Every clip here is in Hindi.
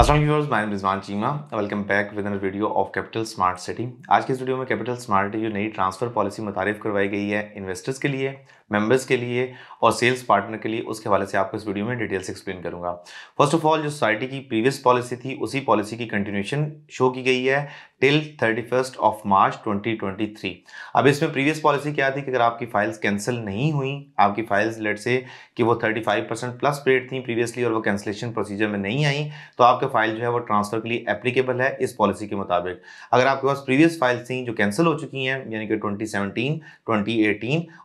My name is Cheema welcome back with our video of Capital Smart City आज के इस वीडियो में कैपिटल स्मार्ट सिटी जो नई ट्रांसफ़र पॉलिसी मुतारफ़ करवाई गई है इन्वेस्टर्स के लिए मेंबर्स के लिए और सेल्स पार्टनर के लिए, उसके हवाले से आपको इस वीडियो में डिटेल से एक्सप्लेन करूँगा। फ़र्स्ट ऑफ़ ऑल जो सोसाइटी की प्रीवियस पॉलिसी थी, उसी पॉलिसी की कंटिन्यूशन शो की गई है till thirty first of March 2023 अब इसमें प्रीवियस पॉलिसी क्या थी कि अगर आपकी फाइल्स कैंसिल नहीं हुई, आपकी फाइल्स लेट से कि वो 35 परसेंट प्लस पेड थी प्रीवियसली और वो कैंसिलेशन प्रोसीजर में नहीं आई तो आपके फ़ाइल जो है वो ट्रांसफ़र के लिए एप्लीकेबल है इस पॉलिसी के मुताबिक। अगर आपके पास प्रीवियस फाइल्स थी जो कैंसिल हो चुकी हैं, यानी कि ट्वेंटी सेवनटीन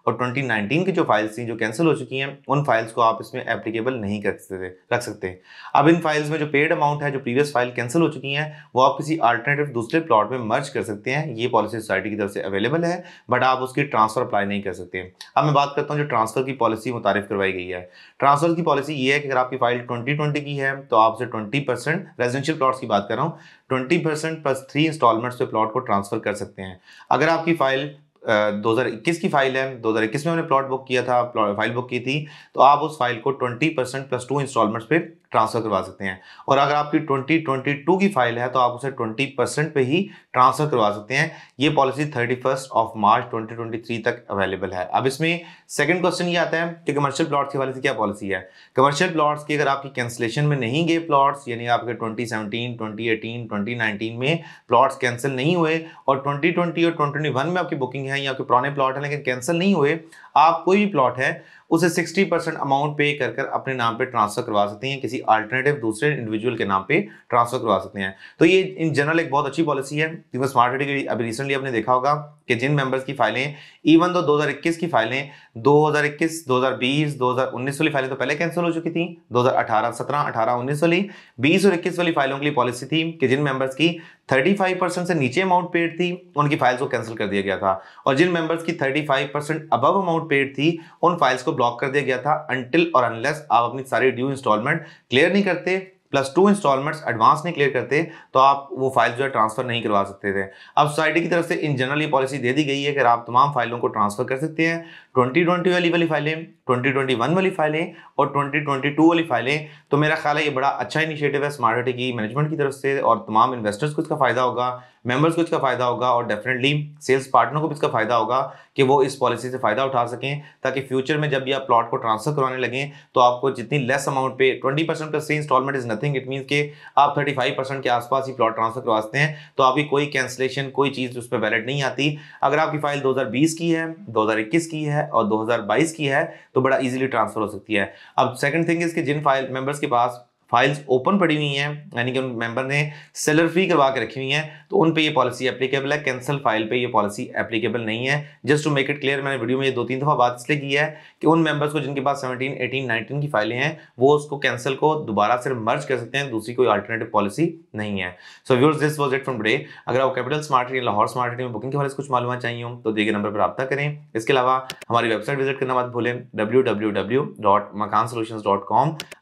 और ट्वेंटी की जो फाइल्स थी, जो कैंसिल हो चुकी हैं, उन फाइल्स को आप इसमें एप्लीकेबल नहीं कर सकते, रख सकते अब इन फाइल्स में जो पेड अमाउंट है, जो प्रीवियस फ़ाइल कैंसिल हो चुकी हैं, वो आप किसी अल्टरनेटिव दूसरे प्लॉट में मर्ज कर सकते हैं। ये पॉलिसी सोसाइटी की तरफ़ से अवेलेबल है बट आप उसकी ट्रांसफ़र अप्लाई नहीं कर सकते अब मैं बात करता हूँ, जो ट्रांसफ़र की पॉलिसी मुतारिफ करवाई गई है। ट्रांसफ़र की पॉलिसी ये है कि अगर आपकी फ़ाइल ट्वेंटी की है तो आप उसे ट्वेंटी परसेंट रेजिडेंशियल प्लॉट्स की बात कर रहा हूँ twenty percent plus three instalments पे प्लॉट को ट्रांसफ़र कर सकते हैं। अगर आपकी फ़ाइल 2021 की फ़ाइल है 2021 में हमने प्लॉट बुक किया था फ़ाइल बुक की थी तो आप उस फ़ाइल को 20 परसेंट प्लस टू इंस्टॉलमेंट्स पे ट्रांसफ़र करवा सकते हैं। और अगर आपकी 2022 की फ़ाइल है तो आप उसे 20 परसेंट पे ही ट्रांसफ़र करवा सकते हैं। ये policy thirty first of March 2023 तक अवेलेबल है। अब इसमें सेकंड क्वेश्चन ये आता है कि कमर्शियल प्लॉट्स के वाले से क्या पॉलिसी है? कमर्शियल प्लॉट्स की अगर आपकी कैंसिलेशन में नहीं गए प्लॉट्स यानी आपके ट्वेंटी सेवनटीन ट्वेंटी में प्लॉट्स कैंसिल नहीं हुए, और ट्वेंटी और ट्वेंटी में आपकी बुकिंग है या आपके पुराने प्लॉट है, लेकिन कैंसिल नहीं हुए, आप कोई भी प्लॉट है उसे 60 परसेंट अमाउंट पे कर कर अपने नाम पे ट्रांसफ़र करवा सकते हैं किसी अल्टरनेटिव दूसरे इंडिविजुअल के नाम पे ट्रांसफ़र करवा सकते हैं। तो ये इन जनरल एक बहुत अच्छी पॉलिसी है। क्योंकि स्मार्ट सिटी अभी रिसेंटली आपने देखा होगा कि जिन मेंबर्स की फाइलें इवन तो 2021 की फाइलें 2021, 2020, 2019 वाली फाइलें तो पहले कैंसिल हो चुकी थी 2018, 17, 18, 19 वाली 20 और 21 वाली फाइलों के लिए पॉलिसी थी कि जिन मेंबर्स की 35 परसेंट से नीचे अमाउंट पेड थी, उनकी फाइल्स को कैंसिल कर दिया गया था। और जिन मेंबर्स की 35 परसेंट अबव अमाउंट पेड थी, उन फाइल्स को ब्लॉक कर दिया गया था अनटिल और अनलेस आप अपनी सारी ड्यू इंस्टॉलमेंट क्लियर नहीं करते प्लस टू इंस्टॉलमेंट्स एडवांस नहीं क्लियर करते तो आप वो फ़ाइल जो है ट्रांसफ़र नहीं करवा सकते थे। अब सोसाइटी की तरफ़ से इन जनरल ये पॉलिसी दे दी गई है कि आप तमाम फाइलों को ट्रांसफ़र कर सकते हैं। 2020 वाली वाली फाइलें 2021 वाली फाइलें और 2022 वाली फाइलें। तो मेरा ख्याल है ये बड़ा अच्छा इनिशिएटिव है स्मार्ट सिटी की मैनेजमेंट की तरफ़ से और तमाम इन्वेस्टर्स को इसका फ़ायदा होगा मेंबर्स को इसका फ़ायदा होगा और डेफिनेटली सेल्स पार्टनर को भी इसका फ़ायदा होगा कि वो इस पॉलिसी से फ़ायदा उठा सकें, ताकि फ्यूचर में जब भी आप प्लॉट को ट्रांसफ़र करवाने लगें तो आपको जितनी लेस अमाउंट पे 20 percent plus instalment is nothing it mean के आप 35 परसेंट के आसपास ही प्लॉट ट्रांसफ़र करवाते हैं तो आपकी कोई कैंसिलेशन कोई चीज़ उस पर वैलिड नहीं आती। अगर आपकी फ़ाइल 2020 की है 2021 की है और 2022 की है तो बड़ा इजीली ट्रांसफ़र हो सकती है। अब सेकंड थिंग इज़ कि जिन फ़ाइल मेंबर्स के पास फाइल्स ओपन पड़ी हुई हैं यानी कि उन मेंबर ने सेलर फ्री करवा के रखी हुई हैं तो उन पे ये पॉलिसी एप्लीकेबल है कैंसिल फ़ाइल पे ये पॉलिसी एप्लीकेबल नहीं है। Just to make it clear मैंने वीडियो में ये दो तीन दफ़ा बात इसलिए की है कि उन मेंबर्स को जिनके पास 17, 18, 19 की फाइलें हैं वो उसको कैंसिल को दोबारा सिर्फ़ मर्ज कर सकते हैं दूसरी कोई अल्टरनेटिव पॉलिसी नहीं है। So viewers this was it from today अगर आप कैपिटल स्मार्ट या लाहौर स्मार्ट में बुकिंग के बारे में कुछ मालूम चाहिए हो तो दिए नंबर पर रब्ता करें। इसके अलावा हमारी वेबसाइट विज़िट करना मत भूलें डब्ल्यू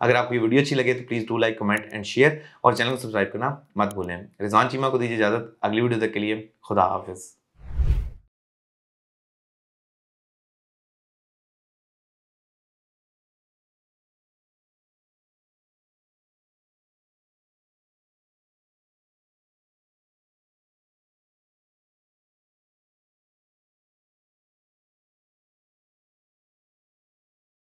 अगर आपको वीडियो अच्छी लगे तो please do like comment and share और चैनल को सब्सक्राइब करना मत भूलें। रिजवान चीमा को दीजिए इजाज़त। अगली वीडियो तक के लिए खुदा हाफिज़।